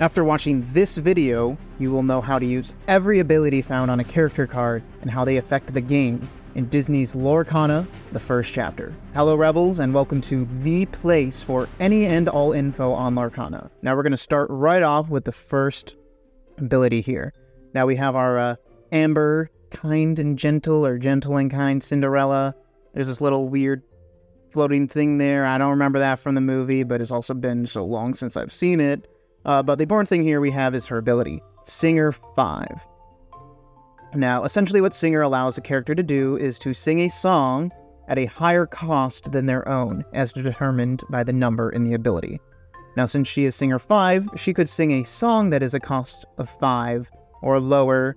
After watching this video, you will know how to use every ability found on a character card and how they affect the game in Disney's Lorcana, the first chapter. Hello Rebels, and welcome to the place for any and all info on Lorcana. Now we're going to start right off with the first ability here. Now we have our uh, Amber, kind and gentle, or gentle and kind Cinderella. There's this little weird floating thing there. I don't remember that from the movie, but it's also been so long since I've seen it. Uh, but the important thing here we have is her ability, Singer 5. Now, essentially what Singer allows a character to do is to sing a song at a higher cost than their own, as determined by the number in the ability. Now, since she is Singer 5, she could sing a song that is a cost of 5 or lower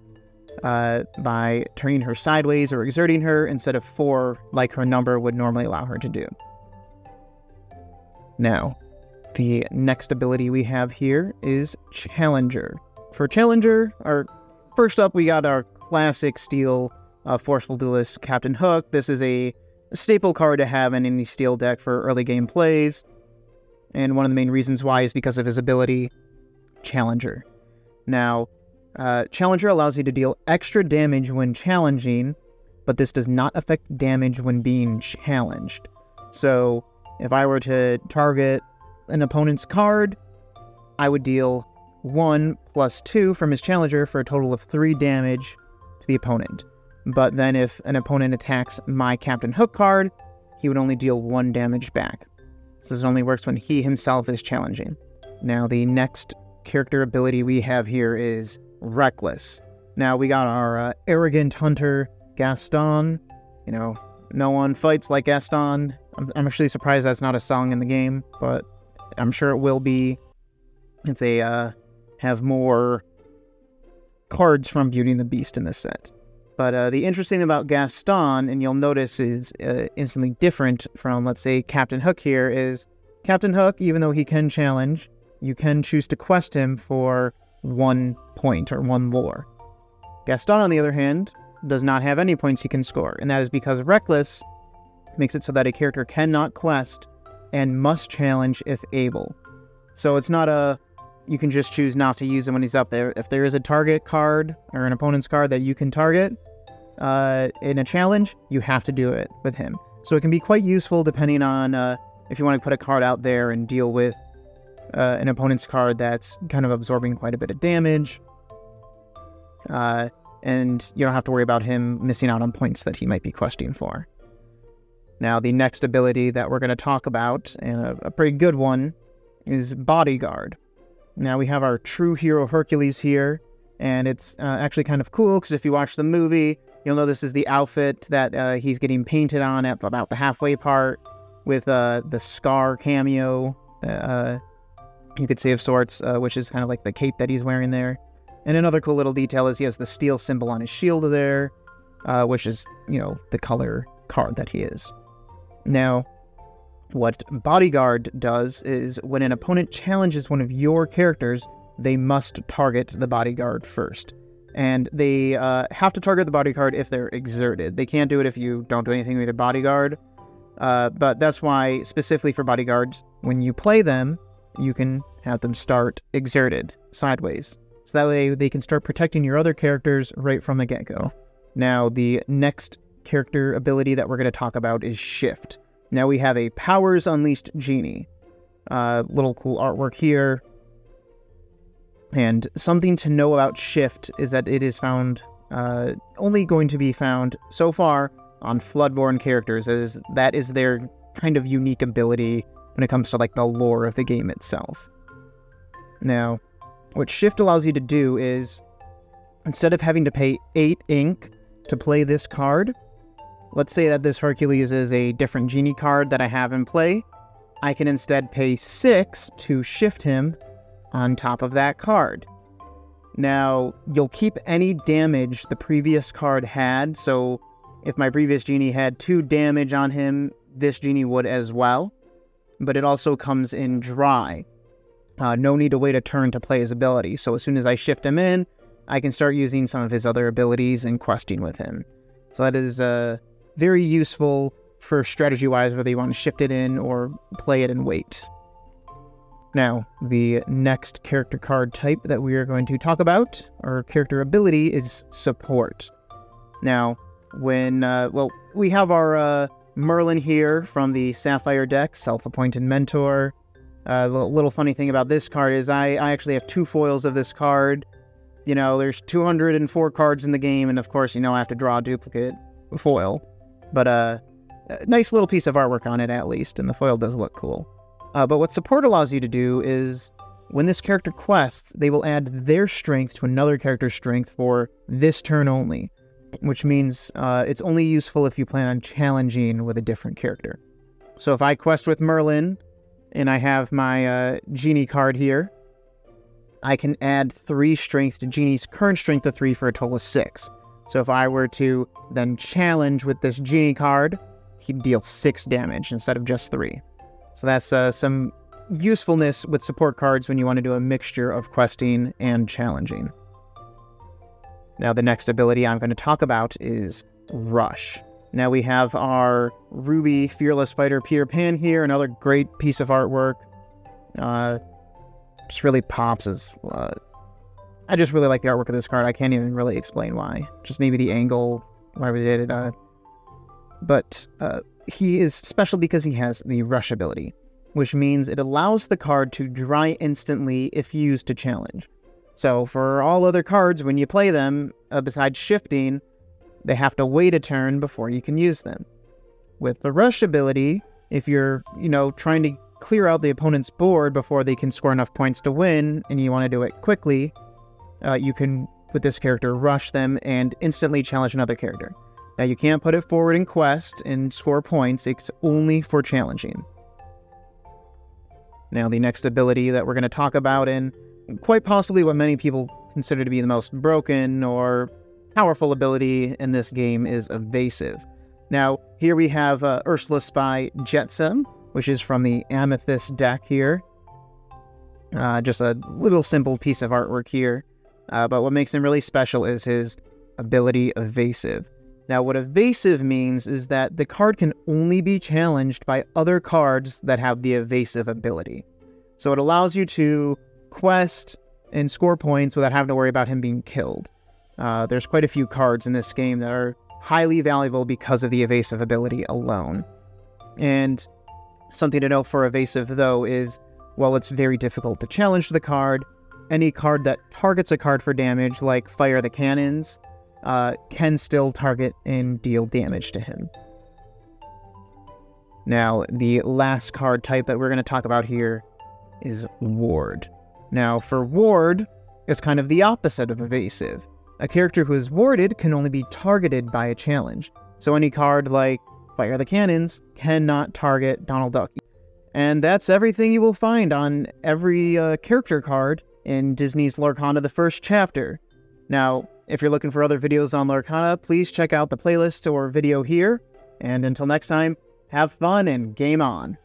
uh, by turning her sideways or exerting her instead of 4 like her number would normally allow her to do. Now, the next ability we have here is Challenger. For Challenger, our first up we got our classic steel uh, forceful duelist Captain Hook. This is a staple card to have in any steel deck for early game plays. And one of the main reasons why is because of his ability, Challenger. Now, uh, Challenger allows you to deal extra damage when challenging, but this does not affect damage when being challenged. So, if I were to target an opponent's card, I would deal 1 plus 2 from his challenger for a total of 3 damage to the opponent. But then if an opponent attacks my Captain Hook card, he would only deal 1 damage back. So this only works when he himself is challenging. Now the next character ability we have here is Reckless. Now we got our uh, arrogant hunter Gaston. You know, no one fights like Gaston. I'm, I'm actually surprised that's not a song in the game, but I'm sure it will be if they uh, have more cards from Beauty and the Beast in this set. But uh, the interesting thing about Gaston, and you'll notice is uh, instantly different from, let's say, Captain Hook here, is Captain Hook, even though he can challenge, you can choose to quest him for one point or one lore. Gaston, on the other hand, does not have any points he can score, and that is because Reckless makes it so that a character cannot quest and must challenge if able. So it's not a you can just choose not to use him when he's up there. If there is a target card or an opponent's card that you can target uh, in a challenge, you have to do it with him. So it can be quite useful depending on uh, if you want to put a card out there and deal with uh, an opponent's card that's kind of absorbing quite a bit of damage. Uh, and you don't have to worry about him missing out on points that he might be questing for. Now, the next ability that we're going to talk about, and a, a pretty good one, is Bodyguard. Now, we have our true hero Hercules here, and it's uh, actually kind of cool because if you watch the movie, you'll know this is the outfit that uh, he's getting painted on at about the halfway part with uh, the Scar cameo, uh, you could say of sorts, uh, which is kind of like the cape that he's wearing there. And another cool little detail is he has the steel symbol on his shield there, uh, which is, you know, the color card that he is. Now, what Bodyguard does is when an opponent challenges one of your characters, they must target the bodyguard first. And they uh, have to target the bodyguard if they're exerted. They can't do it if you don't do anything with your bodyguard. Uh, but that's why, specifically for bodyguards, when you play them, you can have them start exerted sideways. So that way they can start protecting your other characters right from the get go. Now, the next character ability that we're going to talk about is Shift. Now we have a Powers Unleashed Genie. Uh, little cool artwork here. And something to know about Shift is that it is found, uh, only going to be found so far on Floodborn characters, as that is their kind of unique ability when it comes to like the lore of the game itself. Now, what Shift allows you to do is, instead of having to pay 8 ink to play this card, Let's say that this Hercules is a different genie card that I have in play. I can instead pay 6 to shift him on top of that card. Now, you'll keep any damage the previous card had, so if my previous genie had 2 damage on him, this genie would as well. But it also comes in dry. Uh, no need to wait a turn to play his ability, so as soon as I shift him in, I can start using some of his other abilities and questing with him. So that is uh, very useful for strategy wise, whether you want to shift it in or play it and wait. Now, the next character card type that we are going to talk about, or character ability, is support. Now, when, uh, well, we have our uh, Merlin here from the Sapphire deck, self appointed mentor. Uh, the little funny thing about this card is I, I actually have two foils of this card. You know, there's 204 cards in the game, and of course, you know, I have to draw a duplicate foil. But uh, a nice little piece of artwork on it, at least, and the foil does look cool. Uh, but what support allows you to do is when this character quests, they will add their strength to another character's strength for this turn only, which means uh, it's only useful if you plan on challenging with a different character. So if I quest with Merlin and I have my uh, Genie card here, I can add three strength to Genie's current strength of three for a total of six. So if I were to then challenge with this Genie card, he'd deal six damage instead of just three. So that's uh, some usefulness with support cards when you want to do a mixture of questing and challenging. Now, the next ability I'm going to talk about is Rush. Now we have our Ruby Fearless Fighter Peter Pan here, another great piece of artwork. Uh, just really pops as. Uh, I just really like the artwork of this card. I can't even really explain why. Just maybe the angle, whatever they did. Uh, but uh, he is special because he has the rush ability, which means it allows the card to dry instantly if used to challenge. So for all other cards, when you play them, uh, besides shifting, they have to wait a turn before you can use them. With the rush ability, if you're, you know, trying to clear out the opponent's board before they can score enough points to win, and you want to do it quickly, uh, you can, with this character, rush them and instantly challenge another character. Now, you can't put it forward in quest and score points, it's only for challenging. Now, the next ability that we're going to talk about, and quite possibly what many people consider to be the most broken or powerful ability in this game, is Evasive. Now, here we have uh, Ursula Spy Jetsam, which is from the Amethyst deck here. Uh, just a little simple piece of artwork here. Uh, but what makes him really special is his ability Evasive. Now, what evasive means is that the card can only be challenged by other cards that have the evasive ability. So it allows you to quest and score points without having to worry about him being killed. Uh, there's quite a few cards in this game that are highly valuable because of the evasive ability alone. And something to note for evasive, though, is while it's very difficult to challenge the card, any card that targets a card for damage, like Fire the Cannons, uh, can still target and deal damage to him. Now, the last card type that we're going to talk about here is Ward. Now, for Ward, it's kind of the opposite of Evasive. A character who is warded can only be targeted by a challenge. So any card like Fire the Cannons cannot target Donald Duck. And that's everything you will find on every uh, character card in Disney's Lorcana the First Chapter. Now, if you're looking for other videos on Lorcana, please check out the playlist or video here. And until next time, have fun and game on.